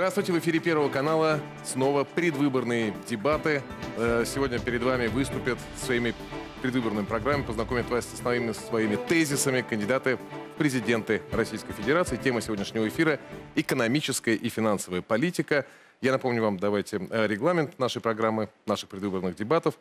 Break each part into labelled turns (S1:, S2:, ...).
S1: Здравствуйте, в эфире Первого канала снова предвыборные дебаты. Э, сегодня перед вами выступят своими предвыборными программами, познакомят вас с основными своими тезисами кандидаты в президенты Российской Федерации. Тема сегодняшнего эфира – экономическая и финансовая политика. Я напомню вам, давайте, э, регламент нашей программы, наших предвыборных дебатов.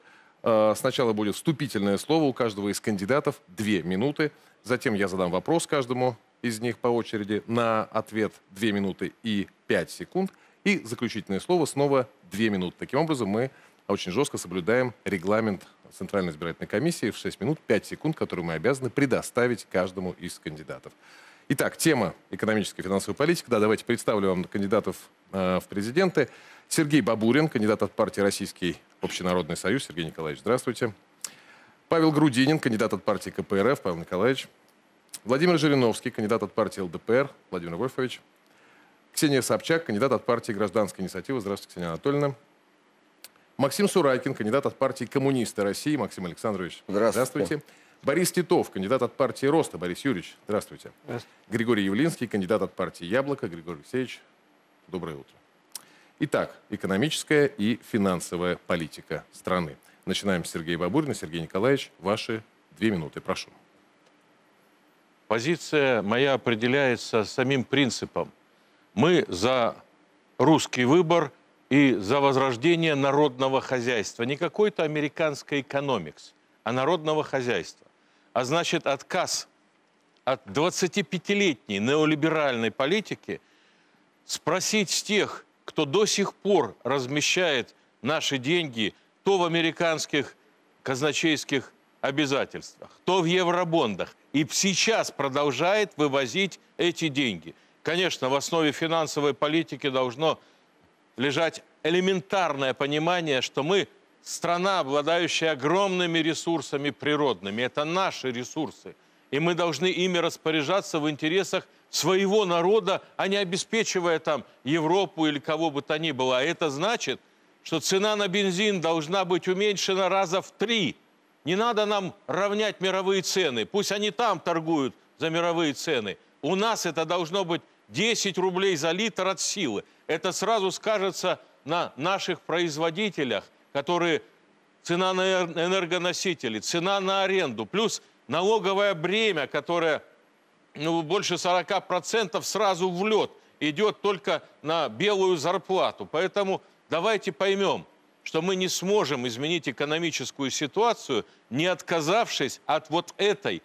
S1: Э, сначала будет вступительное слово у каждого из кандидатов, две минуты. Затем я задам вопрос каждому из них по очереди. На ответ 2 минуты и 5 секунд. И заключительное слово снова 2 минуты. Таким образом, мы очень жестко соблюдаем регламент Центральной избирательной комиссии в 6 минут 5 секунд, которые мы обязаны предоставить каждому из кандидатов. Итак, тема экономическая и финансовая политика. Да, давайте представлю вам кандидатов э, в президенты. Сергей Бабурин, кандидат от партии «Российский общенародный союз». Сергей Николаевич, здравствуйте. Павел Грудинин, кандидат от партии КПРФ. Павел Николаевич. Владимир Жириновский, кандидат от партии ЛДПР. Владимир Вольфович. Ксения Собчак, кандидат от партии «Гражданская инициатива». Здравствуйте, Ксения Анатольевна. Максим Сурайкин, кандидат от партии «Коммунисты России». Максим Александрович, здравствуйте. здравствуйте. Борис Титов, кандидат от партии «Роста». Борис Юрьевич, здравствуйте. здравствуйте. Григорий Явлинский, кандидат от партии «Яблоко». Григорий Алексеевич, доброе утро. Итак, экономическая и финансовая политика страны. Начинаем с Сергея Бабурина. Сергей Николаевич, ваши две минуты, прошу.
S2: Позиция моя определяется самим принципом. Мы за русский выбор и за возрождение народного хозяйства. Не какой-то американской экономикс, а народного хозяйства. А значит, отказ от 25-летней неолиберальной политики спросить с тех, кто до сих пор размещает наши деньги то в американских казначейских обязательствах, то в евробондах, и сейчас продолжает вывозить эти деньги. Конечно, в основе финансовой политики должно лежать элементарное понимание, что мы страна, обладающая огромными ресурсами природными. Это наши ресурсы. И мы должны ими распоряжаться в интересах своего народа, а не обеспечивая там Европу или кого бы то ни было. А это значит, что цена на бензин должна быть уменьшена раза в три – не надо нам равнять мировые цены. Пусть они там торгуют за мировые цены. У нас это должно быть 10 рублей за литр от силы. Это сразу скажется на наших производителях, которые цена на энергоносители, цена на аренду, плюс налоговое бремя, которое ну, больше 40% сразу в лед идет только на белую зарплату. Поэтому давайте поймем – что мы не сможем изменить экономическую ситуацию, не отказавшись от вот этой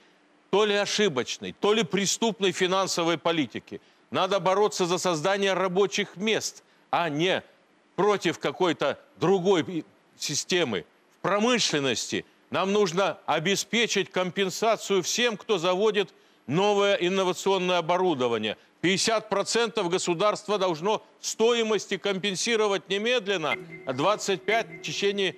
S2: то ли ошибочной, то ли преступной финансовой политики. Надо бороться за создание рабочих мест, а не против какой-то другой системы. В промышленности нам нужно обеспечить компенсацию всем, кто заводит новое инновационное оборудование. 50% государство должно стоимости компенсировать немедленно, а 25% в течение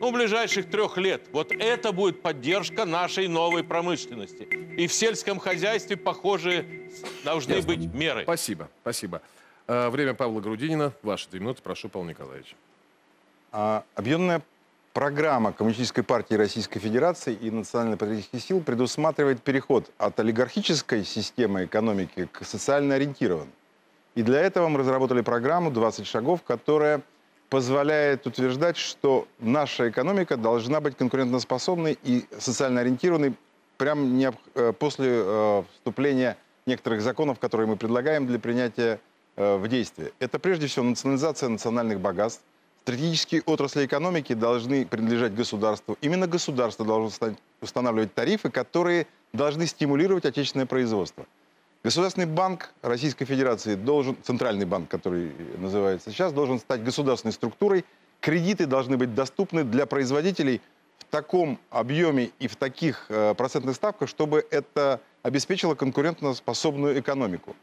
S2: ну, ближайших трех лет. Вот это будет поддержка нашей новой промышленности. И в сельском хозяйстве похожие должны Ясно. быть меры.
S1: Спасибо, спасибо. А, время Павла Грудинина. Ваши две минуты. Прошу, Павел Николаевич.
S3: А, объемная программа Коммунистической партии Российской Федерации и национально-патриотических сил предусматривает переход от олигархической системы экономики к социально ориентированной. И для этого мы разработали программу «20 шагов», которая позволяет утверждать, что наша экономика должна быть конкурентоспособной и социально ориентированной прямо э, после э, вступления некоторых законов, которые мы предлагаем для принятия э, в действие. Это прежде всего национализация национальных богатств, Стратегические отрасли экономики должны принадлежать государству. Именно государство должно устанавливать тарифы, которые должны стимулировать отечественное производство. Государственный банк Российской Федерации должен, центральный банк, который называется сейчас, должен стать государственной структурой. Кредиты должны быть доступны для производителей в таком объеме и в таких э, процентных ставках, чтобы это обеспечило конкурентоспособную экономику.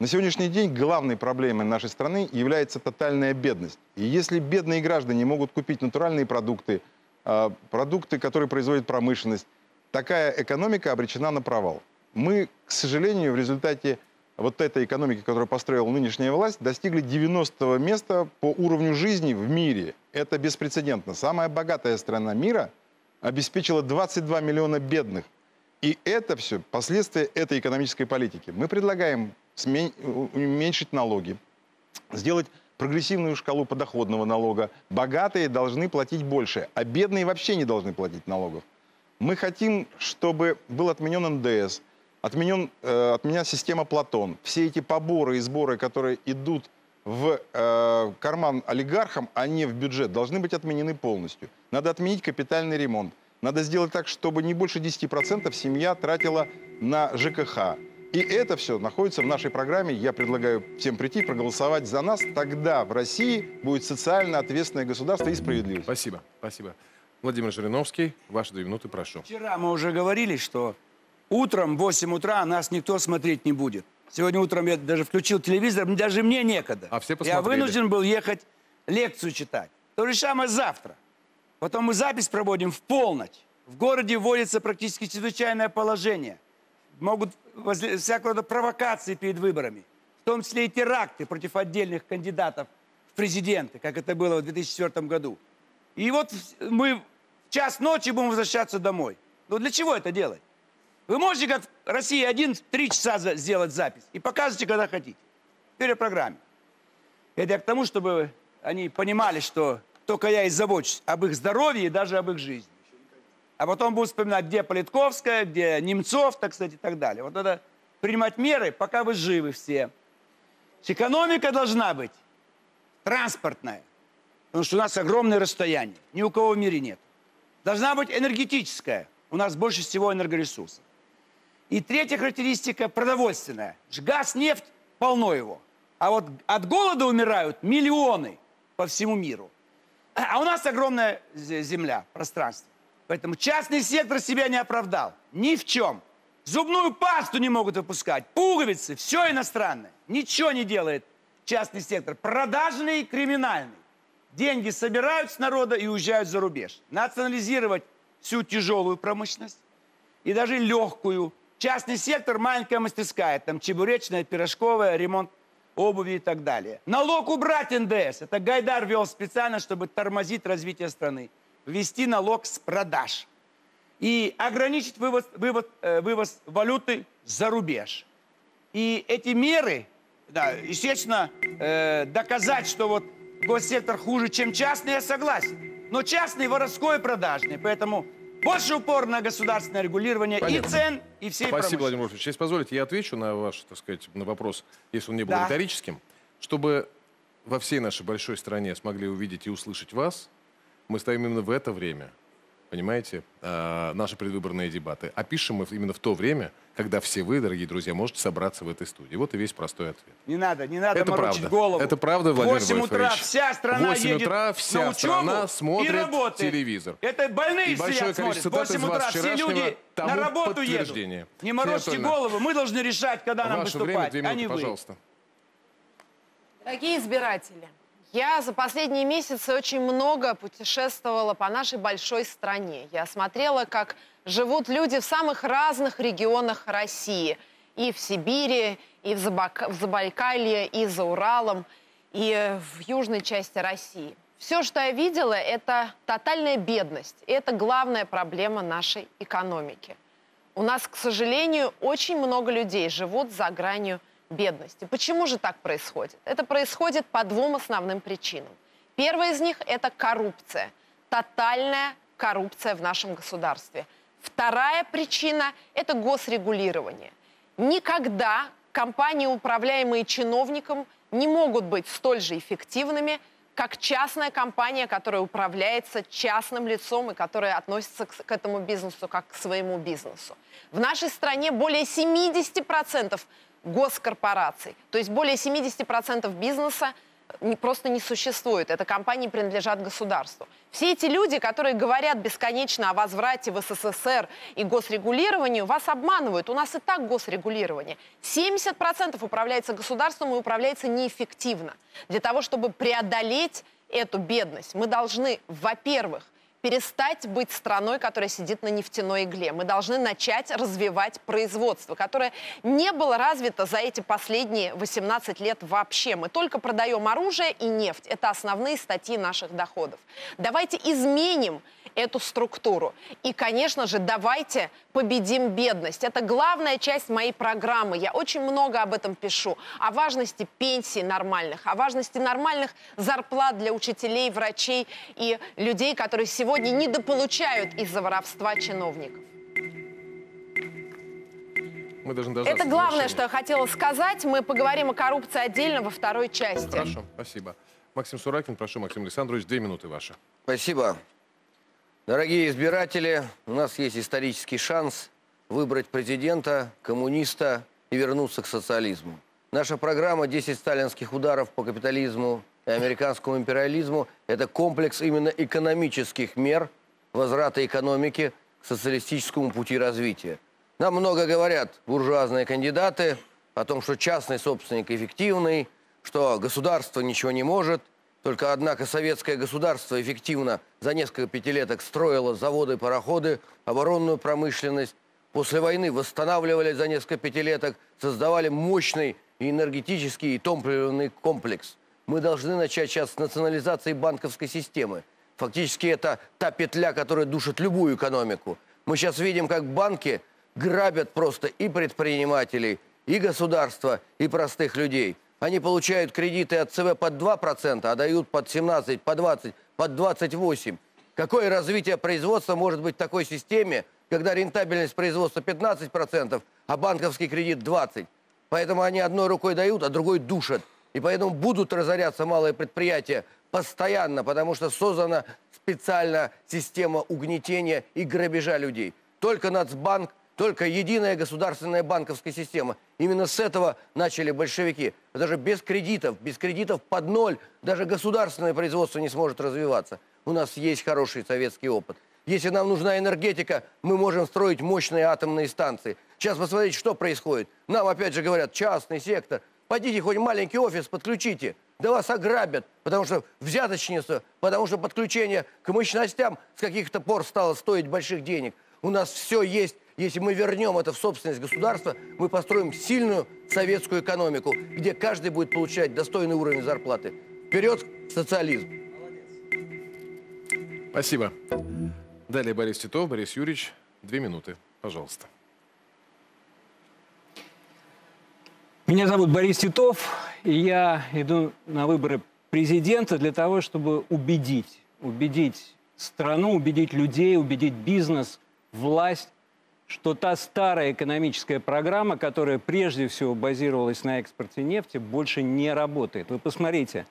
S3: На сегодняшний день главной проблемой нашей страны является тотальная бедность. И если бедные граждане могут купить натуральные продукты, а, продукты, которые производит промышленность, такая экономика обречена на провал. Мы, к сожалению, в результате вот этой экономики, которую построила нынешняя власть, достигли 90 места по уровню жизни в мире. Это беспрецедентно. Самая богатая страна мира обеспечила 22 миллиона бедных. И это все последствия этой экономической политики. Мы предлагаем уменьшить налоги, сделать прогрессивную шкалу подоходного налога. Богатые должны платить больше, а бедные вообще не должны платить налогов. Мы хотим, чтобы был отменен НДС, отменен, э, отменена система Платон. Все эти поборы и сборы, которые идут в э, карман олигархам, а не в бюджет, должны быть отменены полностью. Надо отменить капитальный ремонт. Надо сделать так, чтобы не больше 10% семья тратила на ЖКХ. И это все находится в нашей программе. Я предлагаю всем прийти проголосовать за нас. Тогда в России будет социально ответственное государство и справедливость.
S1: Спасибо, спасибо. Владимир Жириновский, ваши две минуты, прошу.
S4: Вчера мы уже говорили, что утром в 8 утра нас никто смотреть не будет. Сегодня утром я даже включил телевизор, даже мне некогда.
S1: А все
S4: Я
S1: посмотрели.
S4: вынужден был ехать лекцию читать. То же самое завтра. Потом мы запись проводим в полночь. В городе вводится практически чрезвычайное положение. Могут возле- всякого рода провокации перед выборами. В том числе и теракты против отдельных кандидатов в президенты, как это было в 2004 году. И вот мы в час ночи будем возвращаться домой. Но для чего это делать? Вы можете, как в России, один три часа сделать запись и показывайте, когда хотите. Теперь о программе. Это я к тому, чтобы они понимали, что только я и забочусь об их здоровье и даже об их жизни. А потом будут вспоминать, где Политковская, где Немцов, так сказать, и так далее. Вот надо принимать меры, пока вы живы все. Экономика должна быть транспортная, потому что у нас огромное расстояние. Ни у кого в мире нет. Должна быть энергетическая. У нас больше всего энергоресурсов. И третья характеристика продовольственная. Газ, нефть, полно его. А вот от голода умирают миллионы по всему миру. А у нас огромная зе- земля, пространство. Поэтому частный сектор себя не оправдал. Ни в чем. Зубную пасту не могут выпускать. Пуговицы, все иностранное. Ничего не делает частный сектор. Продажный и криминальный. Деньги собирают с народа и уезжают за рубеж. Национализировать всю тяжелую промышленность и даже легкую. Частный сектор, маленькая мастерская, там чебуречная, пирожковая, ремонт обуви и так далее. Налог убрать НДС. Это Гайдар вел специально, чтобы тормозить развитие страны. Ввести налог с продаж. И ограничить вывоз, вывоз, э, вывоз валюты за рубеж. И эти меры, да, естественно, э, доказать, что вот госсектор хуже, чем частный, я согласен. Но частный воровской и продажный. Поэтому больше упор на государственное регулирование
S1: Понятно.
S4: и цен, и всей
S1: Спасибо. Владимир Вольфович. Если позволите, я отвечу на ваш, так сказать, на вопрос, если он не был
S4: Да.
S1: риторическим. Чтобы во всей нашей большой стране смогли увидеть и услышать вас, мы ставим именно в это время, понимаете, э, наши предвыборные дебаты. А пишем мы именно в то время, когда все вы, дорогие друзья, можете собраться в этой студии. Вот и весь простой ответ.
S4: Не надо, не надо
S1: Это
S4: морочить
S1: правда.
S4: голову.
S1: Это правда, Владимир
S4: В 8 утра вся страна
S1: В 8
S4: едет
S1: утра вся
S4: на учебу
S1: страна
S4: и
S1: смотрит телевизор.
S4: Это больные
S1: И большое
S4: сидят, смотрят.
S1: количество
S4: В
S1: цитат
S4: 8
S1: из вас
S4: утра все люди на работу едут. Не морочьте голову, мы должны решать, когда нам
S1: Ваше время,
S4: выступать,
S1: две
S4: а
S1: минуты,
S4: не вы.
S1: пожалуйста.
S5: Дорогие избиратели, я за последние месяцы очень много путешествовала по нашей большой стране. Я смотрела, как живут люди в самых разных регионах России. И в Сибири, и в, Забак- в Забайкалье, и за Уралом, и в южной части России. Все, что я видела, это тотальная бедность. И это главная проблема нашей экономики. У нас, к сожалению, очень много людей живут за гранью бедности. Почему же так происходит? Это происходит по двум основным причинам. Первая из них – это коррупция. Тотальная коррупция в нашем государстве. Вторая причина – это госрегулирование. Никогда компании, управляемые чиновником, не могут быть столь же эффективными, как частная компания, которая управляется частным лицом и которая относится к, к этому бизнесу как к своему бизнесу. В нашей стране более 70% госкорпораций, то есть более 70% бизнеса не- просто не существует. Это компании принадлежат государству. Все эти люди, которые говорят бесконечно о возврате в СССР и госрегулированию, вас обманывают. У нас и так госрегулирование. 70% управляется государством и управляется неэффективно. Для того, чтобы преодолеть эту бедность, мы должны, во-первых, перестать быть страной, которая сидит на нефтяной игле. Мы должны начать развивать производство, которое не было развито за эти последние 18 лет вообще. Мы только продаем оружие и нефть. Это основные статьи наших доходов. Давайте изменим эту структуру. И, конечно же, давайте победим бедность. Это главная часть моей программы. Я очень много об этом пишу. О важности пенсий нормальных, о важности нормальных зарплат для учителей, врачей и людей, которые сегодня недополучают из-за воровства чиновников.
S1: Мы должны
S5: Это главное,
S1: завершения.
S5: что я хотела сказать. Мы поговорим о коррупции отдельно во второй части.
S1: Хорошо, спасибо. Максим Суракин, прошу, Максим Александрович, две минуты ваши.
S6: Спасибо. Дорогие избиратели, у нас есть исторический шанс выбрать президента, коммуниста и вернуться к социализму. Наша программа «10 сталинских ударов по капитализму и американскому империализму» – это комплекс именно экономических мер возврата экономики к социалистическому пути развития. Нам много говорят буржуазные кандидаты о том, что частный собственник эффективный, что государство ничего не может – только, однако, советское государство эффективно за несколько пятилеток строило заводы, пароходы, оборонную промышленность. После войны восстанавливали за несколько пятилеток, создавали мощный и энергетический и топливный комплекс. Мы должны начать сейчас с национализации банковской системы. Фактически это та петля, которая душит любую экономику. Мы сейчас видим, как банки грабят просто и предпринимателей, и государство, и простых людей. Они получают кредиты от ЦБ под 2%, а дают под 17, под 20, под 28. Какое развитие производства может быть в такой системе, когда рентабельность производства 15%, а банковский кредит 20%? Поэтому они одной рукой дают, а другой душат. И поэтому будут разоряться малые предприятия постоянно, потому что создана специально система угнетения и грабежа людей. Только Нацбанк, только единая государственная банковская система. Именно с этого начали большевики. Даже без кредитов, без кредитов под ноль, даже государственное производство не сможет развиваться. У нас есть хороший советский опыт. Если нам нужна энергетика, мы можем строить мощные атомные станции. Сейчас посмотрите, что происходит. Нам опять же говорят, частный сектор. Пойдите хоть маленький офис подключите. Да вас ограбят, потому что взяточница, потому что подключение к мощностям с каких-то пор стало стоить больших денег. У нас все есть. Если мы вернем это в собственность государства, мы построим сильную советскую экономику, где каждый будет получать достойный уровень зарплаты. Вперед, социализм!
S1: Спасибо. Далее Борис Титов, Борис Юрьевич, две минуты, пожалуйста.
S7: Меня зовут Борис Титов, и я иду на выборы президента для того, чтобы убедить, убедить страну, убедить людей, убедить бизнес, власть, что та старая экономическая программа, которая прежде всего базировалась на экспорте нефти, больше не работает. Вы посмотрите,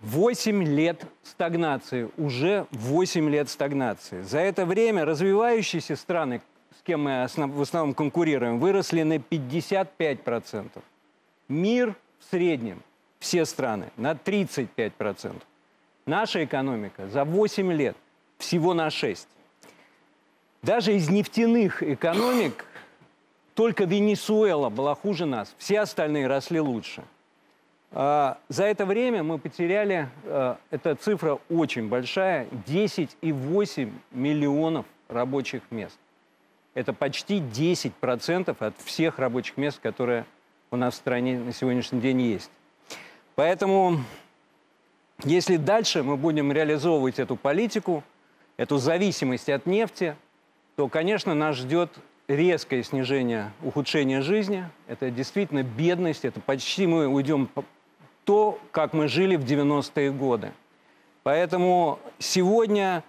S7: 8 лет стагнации, уже 8 лет стагнации. За это время развивающиеся страны, кем мы в основном конкурируем, выросли на 55%. Мир в среднем, все страны, на 35%. Наша экономика за 8 лет всего на 6%. Даже из нефтяных экономик только Венесуэла была хуже нас, все остальные росли лучше. А, За это время мы потеряли, э, эта цифра очень большая, 10,8 миллионов рабочих мест. Это почти 10% от всех рабочих мест, которые у нас в стране на сегодняшний день есть. Поэтому, если дальше мы будем реализовывать эту политику, эту зависимость от нефти, то, конечно, нас ждет резкое снижение, ухудшение жизни. Это действительно бедность, это почти мы уйдем то, как мы жили в 90-е годы. Поэтому сегодня,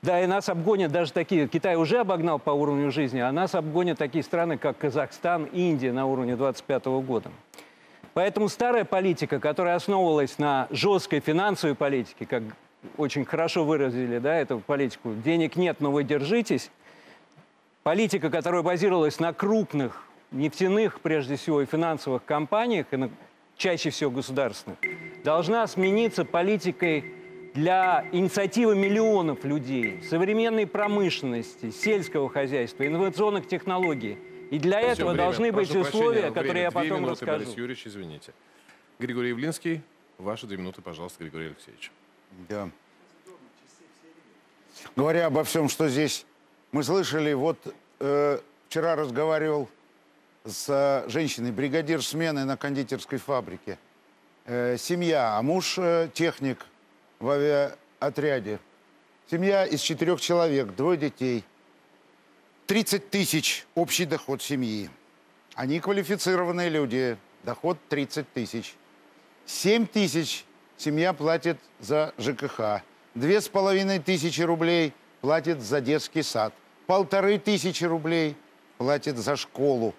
S7: да, и нас обгонят даже такие, Китай уже обогнал по уровню жизни, а нас обгонят такие страны, как Казахстан, Индия на уровне 25 года. Поэтому старая политика, которая основывалась на жесткой финансовой политике, как очень хорошо выразили да, эту политику, денег нет, но вы держитесь, политика, которая базировалась на крупных нефтяных, прежде всего, и финансовых компаниях, и на, чаще всего государственных, должна смениться политикой для инициативы миллионов людей, современной промышленности, сельского хозяйства, инновационных технологий. И для
S1: Всё,
S7: этого
S1: время.
S7: должны быть
S1: Прошу прощения,
S7: условия,
S1: время.
S7: которые я
S1: Две
S7: потом
S1: минуты,
S7: расскажу.
S1: Борис Юрьевич, извините. Григорий Явлинский, ваши две минуты, пожалуйста, Григорий Алексеевич.
S3: Да.
S8: говоря обо всем, что здесь мы слышали, вот э, вчера разговаривал с э, женщиной, бригадир смены на кондитерской фабрике. Э, семья, а муж э, техник в авиаотряде. Семья из четырех человек, двое детей. 30 тысяч общий доход семьи. Они квалифицированные люди, доход 30 тысяч. 7 тысяч семья платит за ЖКХ. Две с половиной тысячи рублей платит за детский сад. Полторы тысячи рублей платит за школу.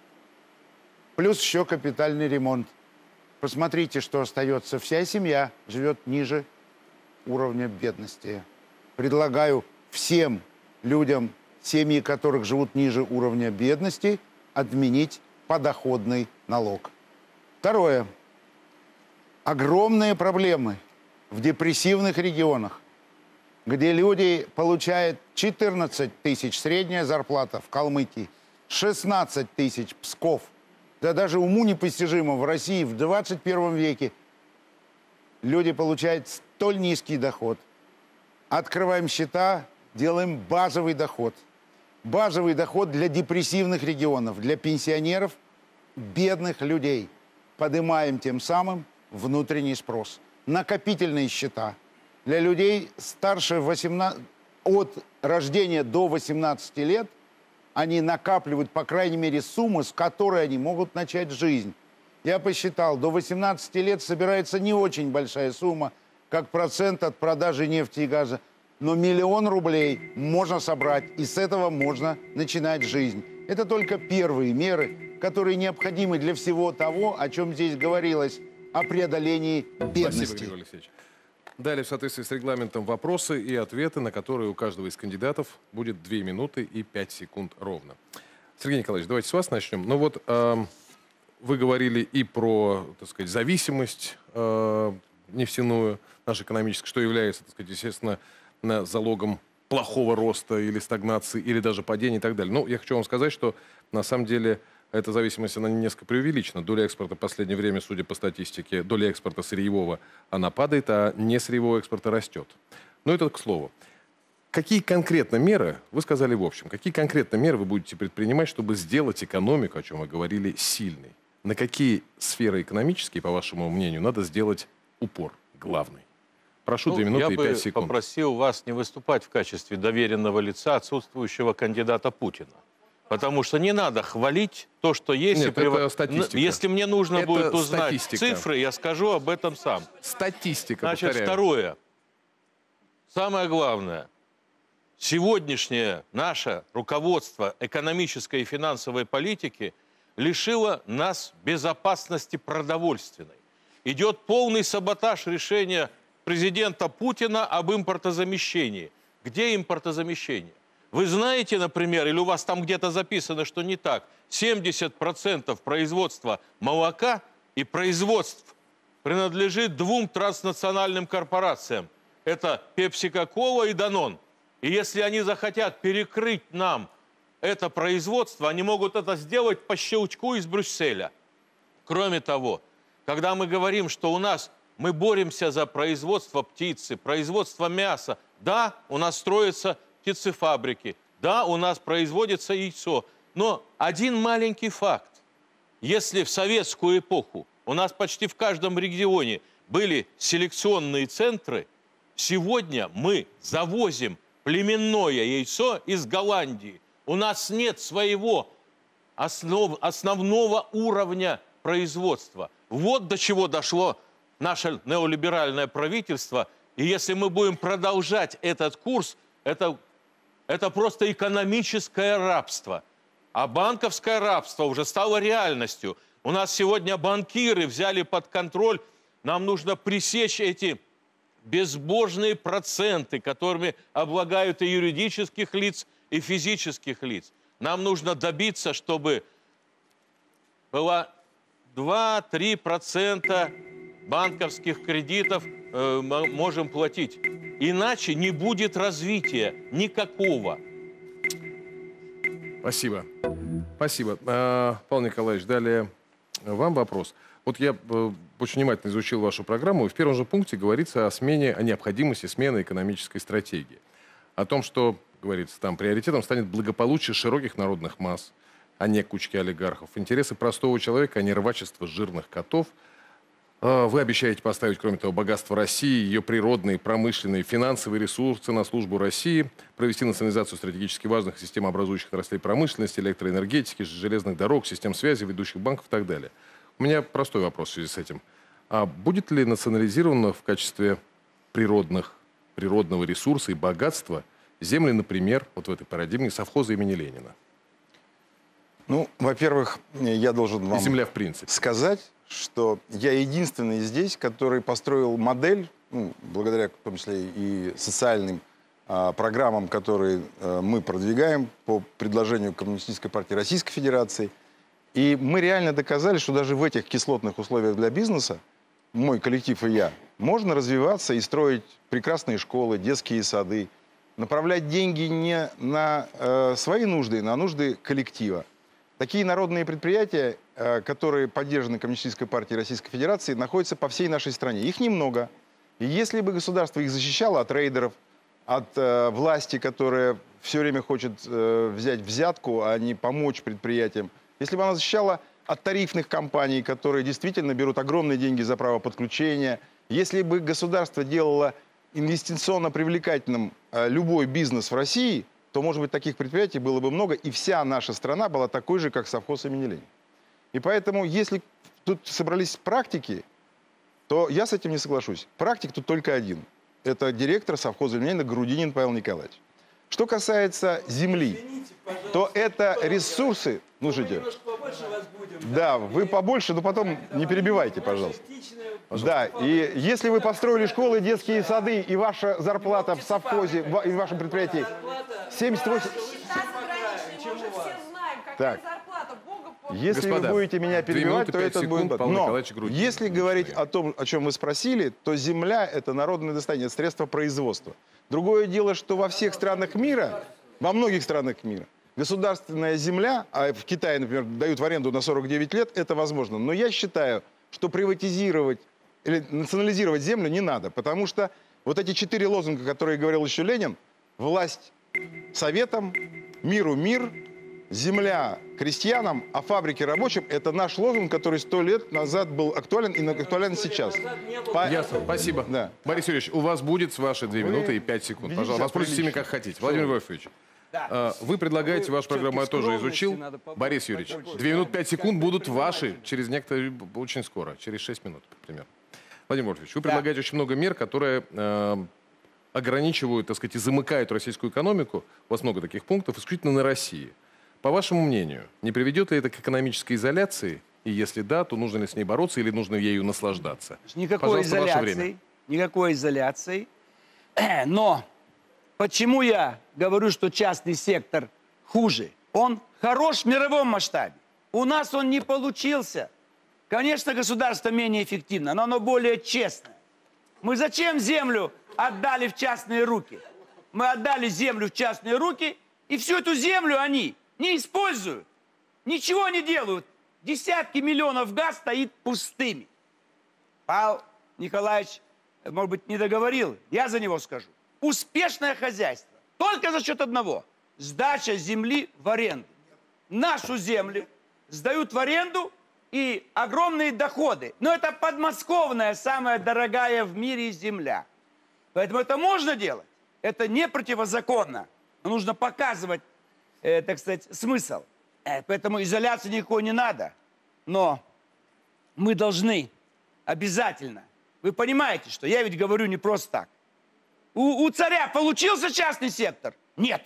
S8: Плюс еще капитальный ремонт. Посмотрите, что остается. Вся семья живет ниже уровня бедности. Предлагаю всем людям, семьи которых живут ниже уровня бедности, отменить подоходный налог. Второе. Огромные проблемы в депрессивных регионах, где люди получают 14 тысяч средняя зарплата в Калмыкии, 16 тысяч Псков. Да даже уму непостижимо в России в 21 веке люди получают столь низкий доход. Открываем счета, делаем базовый доход. Базовый доход для депрессивных регионов, для пенсионеров, бедных людей. Поднимаем тем самым внутренний спрос. Накопительные счета для людей старше 18, от рождения до 18 лет они накапливают, по крайней мере, суммы, с которой они могут начать жизнь. Я посчитал, до 18 лет собирается не очень большая сумма, как процент от продажи нефти и газа. Но миллион рублей можно собрать, и с этого можно начинать жизнь. Это только первые меры, которые необходимы для всего того, о чем здесь говорилось, о преодолении бедности.
S1: Спасибо, Григорий Алексеевич. Далее, в соответствии с регламентом, вопросы и ответы, на которые у каждого из кандидатов будет 2 минуты и 5 секунд ровно. Сергей Николаевич, давайте с вас начнем. Ну вот, э, вы говорили и про, так сказать, зависимость э, нефтяную, нашу экономическую, что является, так сказать, естественно, залогом плохого роста или стагнации, или даже падения и так далее. Ну, я хочу вам сказать, что на самом деле эта зависимость, она несколько преувеличена. Доля экспорта в последнее время, судя по статистике, доля экспорта сырьевого, она падает, а не сырьевого экспорта растет. Но это к слову. Какие конкретно меры, вы сказали в общем, какие конкретно меры вы будете предпринимать, чтобы сделать экономику, о чем вы говорили, сильной? На какие сферы экономические, по вашему мнению, надо сделать упор главный? Прошу,
S2: Ну,
S1: две минуты
S2: я
S1: и
S2: бы
S1: пять секунд.
S2: попросил вас не выступать в качестве доверенного лица отсутствующего кандидата Путина. Потому что не надо хвалить то, что есть.
S1: Нет,
S2: и прив-
S1: это статистика.
S2: Если мне нужно
S1: Это
S2: будет узнать
S1: статистика.
S2: цифры, я скажу об этом сам.
S1: Статистика,
S2: Значит,
S1: повторяю.
S2: второе. Самое главное. Сегодняшнее наше руководство экономической и финансовой политики лишило нас безопасности продовольственной. Идет полный саботаж решения президента Путина об импортозамещении. Где импортозамещение? Вы знаете, например, или у вас там где-то записано, что не так, 70% производства молока и производств принадлежит двум транснациональным корпорациям. Это Pepsi-Cola и Danone. И если они захотят перекрыть нам это производство, они могут это сделать по щелчку из Брюсселя. Кроме того, когда мы говорим, что у нас мы боремся за производство птицы, производство мяса, да, у нас строятся птицефабрики, да, у нас производится яйцо, но один маленький факт. Если в советскую эпоху у нас почти в каждом регионе были селекционные центры, сегодня мы завозим племенное яйцо из Голландии. У нас нет своего основ- основного уровня производства. Вот до чего дошло наше неолиберальное правительство. И если мы будем продолжать этот курс, это, это просто экономическое рабство. А банковское рабство уже стало реальностью. У нас сегодня банкиры взяли под контроль. Нам нужно пресечь эти безбожные проценты, которыми облагают и юридических лиц, и физических лиц. Нам нужно добиться, чтобы было 2-3% банковских кредитов э, можем платить. Иначе не будет развития никакого.
S1: Спасибо. Спасибо. А, Павел Николаевич, далее вам вопрос. Вот я э, очень внимательно изучил вашу программу, и в первом же пункте говорится о смене, о необходимости смены экономической стратегии. о том, что, говорится там, приоритетом станет благополучие широких народных масс, а не кучки олигархов. Интересы простого человека, а не рвачество жирных котов. А, Вы обещаете поставить, кроме того, богатство России, ее природные, промышленные, финансовые ресурсы на службу России, провести национализацию стратегически важных системообразующих отраслей промышленности, электроэнергетики, железных дорог, систем связи, ведущих банков и так далее. У меня простой вопрос в связи с этим. А будет ли национализировано в качестве природных, природного ресурса и богатства земли, например, вот в этой парадигме совхоза имени Ленина?
S3: Ну, во-первых, я должен
S1: И
S3: вам
S1: земля в принципе.
S3: сказать, что я единственный здесь, который построил модель, ну, благодаря в том числе и социальным а, программам, которые а, мы продвигаем по предложению Коммунистической партии Российской Федерации. И мы реально доказали, что даже в этих кислотных условиях для бизнеса, мой коллектив и я, можно развиваться и строить прекрасные школы, детские сады, направлять деньги не на э, свои нужды, а на нужды коллектива. Такие народные предприятия, э, которые поддержаны Коммунистической партией Российской Федерации, находятся по всей нашей стране. Их немного. И если бы государство их защищало от рейдеров, от э, власти, которая все время хочет э, взять взятку, а не помочь предприятиям, если бы она защищала от тарифных компаний, которые действительно берут огромные деньги за право подключения, если бы государство делало инвестиционно привлекательным э, любой бизнес в России, то, может быть, таких предприятий было бы много, и вся наша страна была такой же, как совхоз имени Ленина. И поэтому, если тут собрались практики, то я с этим не соглашусь. Практик тут только один. Это директор совхоза имени Ленина Грудинин Павел Николаевич. Что касается земли, то это ресурсы... Ну, слушайте, да, вы побольше, но потом не перебивайте, пожалуйста. Да, и если вы построили школы, детские сады, и ваша зарплата в совхозе, в вашем предприятии 78... Так. Если
S1: Господа,
S3: вы будете меня перебивать,
S1: минуты,
S3: то это
S1: секунд,
S3: будет...
S1: Павел
S3: Но если говорить о том, о чем вы спросили, то земля – это народное достояние, это средство производства. Другое дело, что во всех странах мира, во многих странах мира, государственная земля, а в Китае, например, дают в аренду на 49 лет, это возможно. Но я считаю, что приватизировать или национализировать землю не надо, потому что вот эти четыре лозунга, которые говорил еще Ленин, власть советам, миру мир, земля крестьянам, а фабрики рабочим, это наш лозунг, который сто лет назад был актуален и актуален сейчас. По-
S1: Ясно, спасибо.
S3: Да.
S1: Борис Юрьевич, у вас будет ваши две минуты и пять секунд. Пожалуйста, воспользуйтесь ими как хотите. Владимир Вольфович, а, вы предлагаете вашу программу, я тоже изучил. Борис Юрьевич, две минуты пять секунд будут ваши через некоторое, очень скоро, через шесть минут, примерно. Владимир Вольфович, вы предлагаете очень много мер, которые э, ограничивают, так сказать, и замыкают российскую экономику, у вас много таких пунктов, исключительно на России. По вашему мнению, не приведет ли это к экономической изоляции? И если да, то нужно ли с ней бороться или нужно ею наслаждаться?
S4: Никакой
S1: Пожалуйста, ваше
S4: изоляции.
S1: время.
S4: Никакой изоляции. Но почему я говорю, что частный сектор хуже? Он хорош в мировом масштабе. У нас он не получился. Конечно, государство менее эффективно, но оно более честное. Мы зачем землю отдали в частные руки? Мы отдали землю в частные руки, и всю эту землю они не используют. Ничего не делают. Десятки миллионов газ стоит пустыми. Павел Николаевич, э, может быть, не договорил, я за него скажу. Успешное хозяйство только за счет одного. Сдача земли в аренду. Нашу землю сдают в аренду и огромные доходы. Но это подмосковная, самая дорогая в мире земля. Поэтому это можно делать. Это не противозаконно. Но нужно показывать, э, так сказать, смысл. Поэтому изоляции никакой не надо. Но мы должны обязательно. Вы понимаете, что я ведь говорю не просто так. У, у царя получился частный сектор? Нет.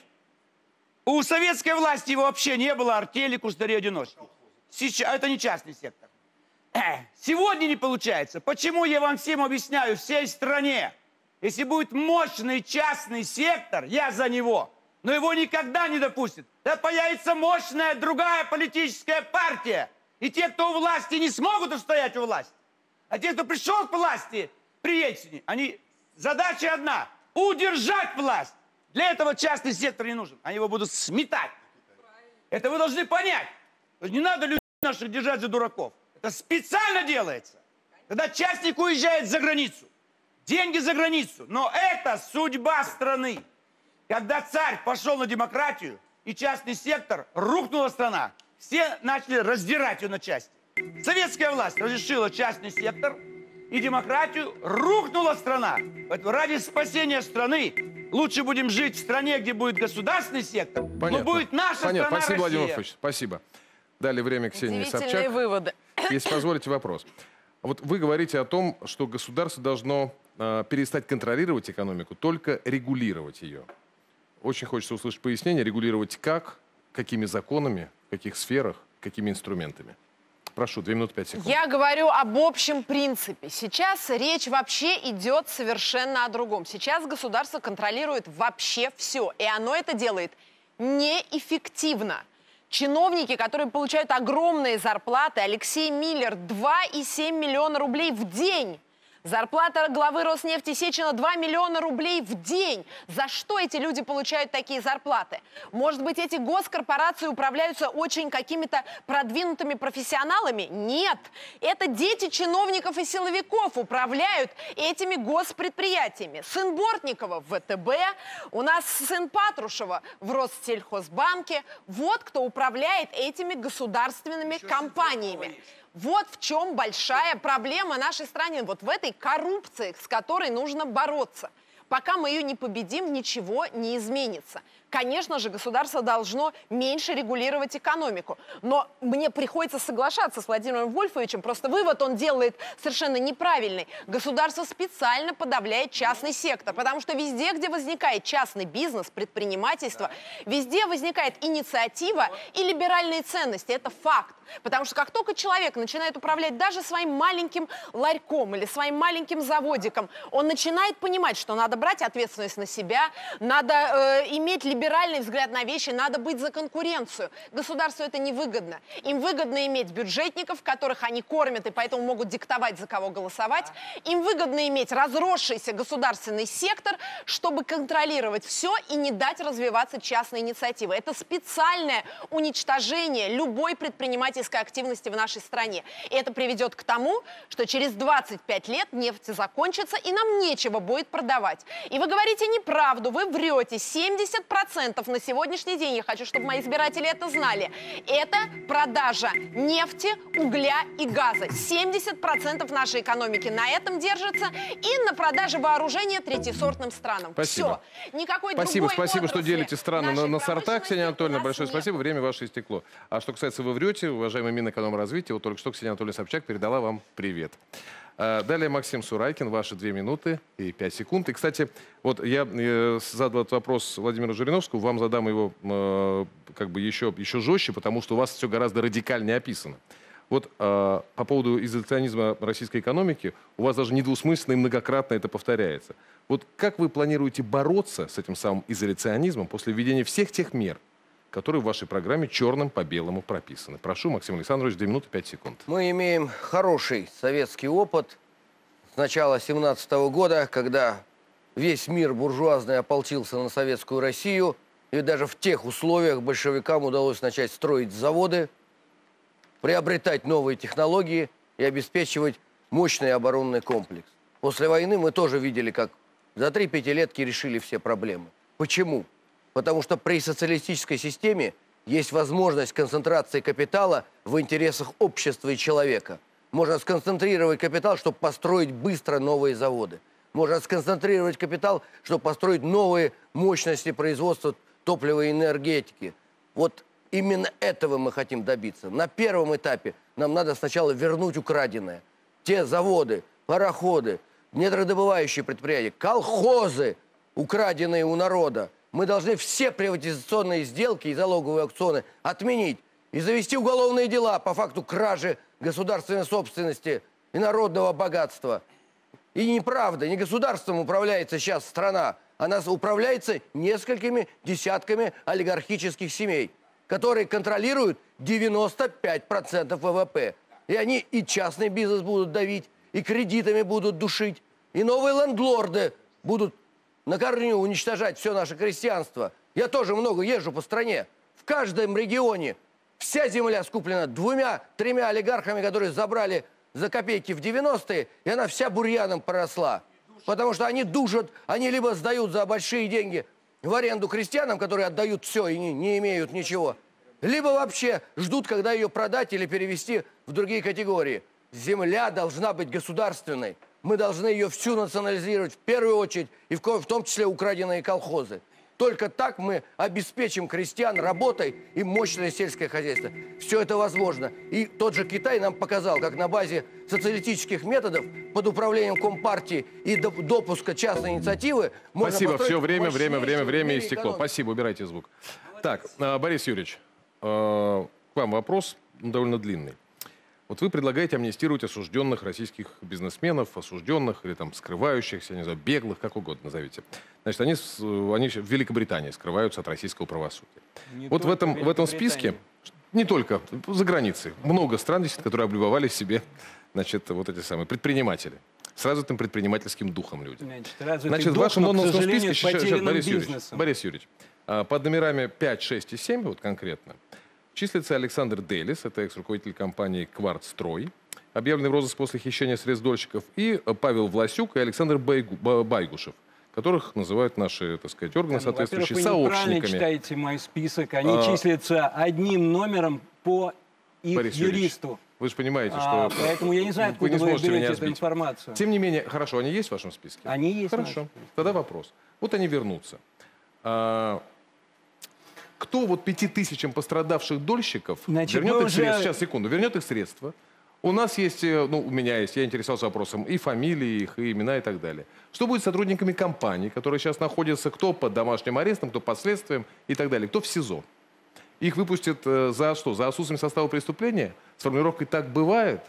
S4: У советской власти его вообще не было, артели, кустари, одиночки. Сейчас, это не частный сектор. Э, Сегодня не получается. Почему я вам всем объясняю, всей стране? Если будет мощный частный сектор, я за него. Но его никогда не допустят. Да появится мощная другая политическая партия. И те, кто у власти, не смогут устоять у власти. А те, кто пришел к власти при Ельцине, они... Задача одна – удержать власть. Для этого частный сектор не нужен. Они его будут сметать. Это вы должны понять. Не надо людей наших держать за дураков. Это специально делается. Когда частник уезжает за границу. Деньги за границу. Но это судьба страны. Когда царь пошел на демократию и частный сектор, рухнула страна. Все начали раздирать ее на части. Советская власть разрешила частный сектор и демократию, рухнула страна. Поэтому ради спасения страны лучше будем жить в стране, где будет государственный сектор, но будет наша
S1: Понятно.
S4: страна
S1: Спасибо, Владимир
S4: Россия.
S1: Владимирович. Спасибо. Дали время Ксении Собчак.
S5: выводы.
S1: Если позволите вопрос. Вот вы говорите о том, что государство должно э, перестать контролировать экономику, только регулировать ее. Очень хочется услышать пояснение. Регулировать как, какими законами, в каких сферах, какими инструментами. Прошу, две минуты пять секунд.
S5: Я говорю об общем принципе. Сейчас речь вообще идет совершенно о другом. Сейчас государство контролирует вообще все. И оно это делает неэффективно. Чиновники, которые получают огромные зарплаты, Алексей Миллер 2,7 миллиона рублей в день. Зарплата главы Роснефти Сечина 2 миллиона рублей в день. За что эти люди получают такие зарплаты? Может быть, эти госкорпорации управляются очень какими-то продвинутыми профессионалами? Нет. Это дети чиновников и силовиков управляют этими госпредприятиями. Сын Бортникова в ВТБ, у нас сын Патрушева в Россельхозбанке. Вот кто управляет этими государственными компаниями. Вот в чем большая проблема нашей страны, вот в этой коррупции, с которой нужно бороться. Пока мы ее не победим, ничего не изменится. Конечно же, государство должно меньше регулировать экономику. Но мне приходится соглашаться с Владимиром Вольфовичем. Просто вывод он делает совершенно неправильный. Государство специально подавляет частный сектор. Потому что везде, где возникает частный бизнес, предпринимательство, везде возникает инициатива и либеральные ценности. Это факт. Потому что как только человек начинает управлять даже своим маленьким ларьком или своим маленьким заводиком, он начинает понимать, что надо брать ответственность на себя, надо э, иметь либеральный взгляд на вещи, надо быть за конкуренцию. Государству это невыгодно. Им выгодно иметь бюджетников, которых они кормят и поэтому могут диктовать, за кого голосовать. Им выгодно иметь разросшийся государственный сектор, чтобы контролировать все и не дать развиваться частной инициативе. Это специальное уничтожение любой предпринимательской активности в нашей стране. И это приведет к тому, что через 25 лет нефть закончится, и нам нечего будет продавать. И вы говорите неправду, вы врете. 70% на сегодняшний день, я хочу, чтобы мои избиратели это знали, это продажа нефти, угля и газа. 70% нашей экономики на этом держится и на продаже вооружения третьесортным странам.
S1: Спасибо.
S5: Все. Никакой
S1: Спасибо,
S5: другой
S1: спасибо, что делите страны на, на сортах,
S5: промышленности
S1: Ксения Анатольевна. Большое
S5: нет.
S1: спасибо, время ваше истекло. А что касается вы врете, уважаемый Минэкономразвития, вот только что Ксения Анатольевна Собчак передала вам привет. А, Далее Максим Сурайкин, ваши две минуты и пять секунд. И, кстати, вот я э, задал этот вопрос Владимиру Жириновскому, вам задам его э, как бы еще, еще жестче, потому что у вас все гораздо радикальнее описано. Вот э, по поводу изоляционизма российской экономики, у вас даже недвусмысленно и многократно это повторяется. Вот как вы планируете бороться с этим самым изоляционизмом после введения всех тех мер, которые в вашей программе черным по белому прописаны? Прошу, Максим Александрович, 2 минуты 5 секунд.
S6: Мы имеем хороший советский опыт с начала 17 года, когда весь мир буржуазный ополчился на советскую Россию, и даже в тех условиях большевикам удалось начать строить заводы, приобретать новые технологии и обеспечивать мощный оборонный комплекс. После войны мы тоже видели, как за три пятилетки решили все проблемы. Почему? Потому что при социалистической системе есть возможность концентрации капитала в интересах общества и человека. Можно сконцентрировать капитал, чтобы построить быстро новые заводы. Можно сконцентрировать капитал, чтобы построить новые мощности производства топлива и энергетики. Вот именно этого мы хотим добиться. На первом этапе нам надо сначала вернуть украденное. Те заводы, пароходы, нетродобывающие предприятия, колхозы, украденные у народа. Мы должны все приватизационные сделки и залоговые аукционы отменить и завести уголовные дела по факту кражи государственной собственности и народного богатства. И неправда, не государством управляется сейчас страна, она управляется несколькими десятками олигархических семей, которые контролируют 95% ВВП. И они и частный бизнес будут давить, и кредитами будут душить, и новые лендлорды будут на корню уничтожать все наше крестьянство. Я тоже много езжу по стране. В каждом регионе вся земля скуплена двумя-тремя олигархами, которые забрали за копейки в 90-е, и она вся бурьяном поросла. Потому что они душат, они либо сдают за большие деньги в аренду крестьянам, которые отдают все и не, не имеют ничего, либо вообще ждут, когда ее продать или перевести в другие категории. Земля должна быть государственной. Мы должны ее всю национализировать в первую очередь, и в, в том числе украденные колхозы. Только так мы обеспечим крестьян работой и мощное сельское хозяйство. Все это возможно. И тот же Китай нам показал, как на базе социалистических методов под управлением Компартии и доп- допуска частной инициативы можно
S1: Спасибо, все, время, время, время, время истекло.
S6: экономику.
S1: Спасибо, убирайте звук. Так, а, Борис Юрьевич, а, к вам вопрос довольно длинный. Вот вы предлагаете амнистировать осужденных российских бизнесменов, осужденных или там скрывающихся, не знаю, беглых, как угодно назовите. Значит, они, они в Великобритании скрываются от российского правосудия.
S7: Не
S1: вот в этом, в этом списке, не только, за границей, много стран, действительно, которые облюбовали себе, значит, вот эти самые предприниматели. С развитым предпринимательским духом люди.
S7: Значит,
S1: Значит, в
S7: дух,
S1: вашем
S7: но, к
S1: лондонском списке,
S7: с
S1: щас- щас,
S7: потерянным
S1: Борис Юрьевич. Борис Юрьевич, а, под номерами 5, 6 и 7, вот конкретно, числится Александр Делис, это экс-руководитель компании «Квартстрой», объявленный в розыск после хищения средств дольщиков, и Павел Власюк и Александр Байгу- Ба- Байгушев, которых называют наши, так сказать, органы,
S7: Ну,
S1: соответствующие
S7: вы
S1: сообщниками.
S7: читаете мой список. Они
S1: А.
S7: числятся одним номером по их
S1: Борис Юрьевич,
S7: юристу.
S1: Вы же понимаете,
S7: А,
S1: что...
S7: поэтому я не знаю,
S1: вы
S7: откуда
S1: не
S7: вы,
S1: сможете меня
S7: берете эту информацию.
S1: Тем не менее, хорошо, они есть в вашем списке?
S7: Они есть
S1: Хорошо. Тогда вопрос. Вот они вернутся. А, кто вот пяти тысячам пострадавших дольщиков
S7: Значит,
S1: вернет их
S7: уже-
S1: средства? Сейчас, секунду. Вернет их средства. У нас есть, э, ну, у меня есть, я интересовался вопросом и фамилии их, и имена, и так далее. Что будет с сотрудниками компаний, которые сейчас находятся кто под домашним арестом, кто под следствием и так далее, кто в СИЗО? Их выпустят э, за что? За отсутствием состава преступления? С формулировкой «так бывает»?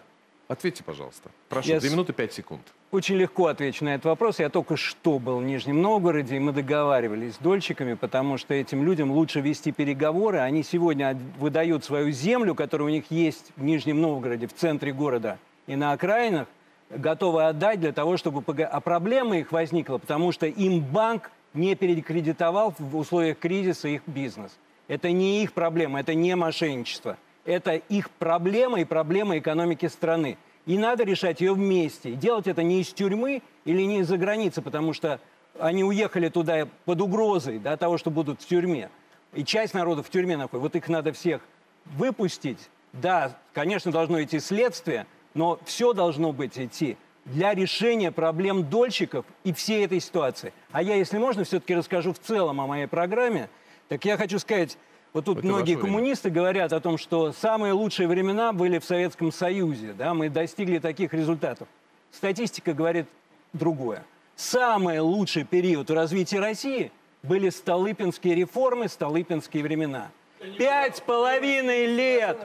S1: Ответьте, пожалуйста. Прошу,
S7: Я
S1: две
S7: с-
S1: минуты пять секунд.
S7: Очень легко отвечу на этот вопрос. Я только что был в Нижнем Новгороде, и мы договаривались с дольщиками, потому что этим людям лучше вести переговоры. Они сегодня выдают свою землю, которая у них есть в Нижнем Новгороде, в центре города и на окраинах, готовы отдать для того, чтобы... А проблема их возникла, потому что им банк не перекредитовал в условиях кризиса их бизнес. Это не их проблема, это не мошенничество. Это их проблема и проблема экономики страны. И надо решать ее вместе. Делать это не из тюрьмы или не из-за границы, потому что они уехали туда под угрозой да, того, что будут в тюрьме. И часть народа в тюрьме находится. Вот их надо всех выпустить. Да, конечно, должно идти следствие, но все должно быть идти для решения проблем дольщиков и всей этой ситуации. А я, если можно, все-таки расскажу в целом о моей программе. Так я хочу сказать, вот тут
S1: Это
S7: многие
S1: время.
S7: коммунисты говорят о том, что самые лучшие времена были в Советском Союзе, да, мы достигли таких результатов. Статистика говорит другое. Самый лучший период в развитии России были Столыпинские реформы, Столыпинские времена. Пять с половиной лет,